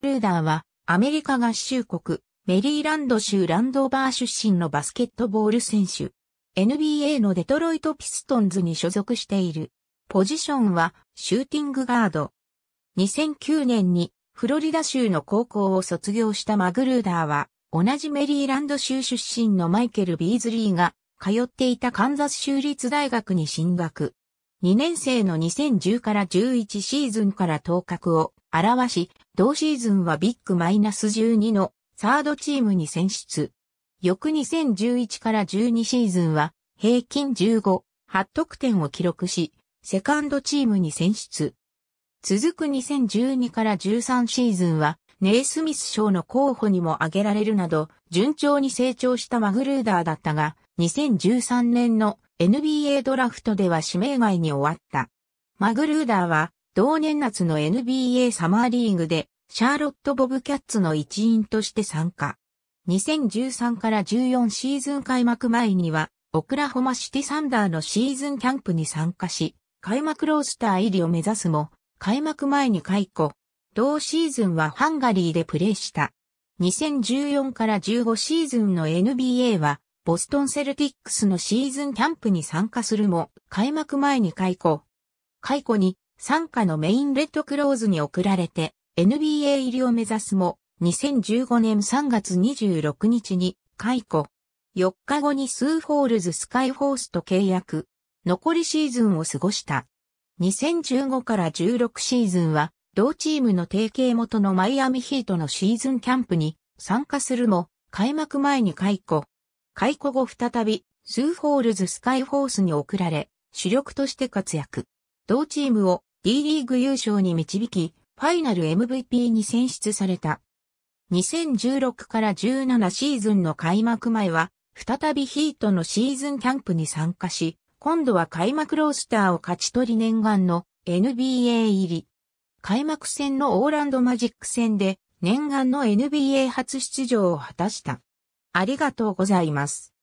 ルーダーはアメリカ合衆国メリーランド州ランドーバー出身のバスケットボール選手。NBA のデトロイトピストンズに所属している。ポジションはシューティングガード。2009年にフロリダ州の高校を卒業したマグルーダーは同じメリーランド州出身のマイケル・ビーズリーが通っていたカンザス州立大学に進学。2年生の2010から11シーズンから頭角を表し、同シーズンはビッグマイナス12のサードチームに選出。翌2011から12シーズンは平均15、8得点を記録し、セカンドチームに選出。続く2012から13シーズンはネイスミス賞の候補にも挙げられるなど順調に成長したマグルーダーだったが、2013年の NBA ドラフトでは指名外に終わった。マグルーダーは同年夏の NBA サマーリーグでシャーロット・ボブキャッツの一員として参加。2013から14シーズン開幕前には、オクラホマシティサンダーのシーズンキャンプに参加し、開幕ロースター入りを目指すも、開幕前に解雇。同シーズンはハンガリーでプレーした。2014から15シーズンの NBA は、ボストンセルティックスのシーズンキャンプに参加するも、開幕前に解雇。解雇に、参加のメインレッドクローズに送られて、NBA 入りを目指すも、2015年3月26日に解雇。4日後にスーホールズスカイフォースと契約。残りシーズンを過ごした。2015から16シーズンは、同チームの提携元のマイアミヒートのシーズンキャンプに参加するも、開幕前に解雇。解雇後再び、スーホールズスカイフォースに送られ、主力として活躍。同チームを D リーグ優勝に導き、ファイナル MVP に選出された。2016から17シーズンの開幕前は、再びヒートのシーズンキャンプに参加し、今度は開幕ロースターを勝ち取り念願の NBA 入り。開幕戦のオーランドマジック戦で念願の NBA 初出場を果たした。ありがとうございます。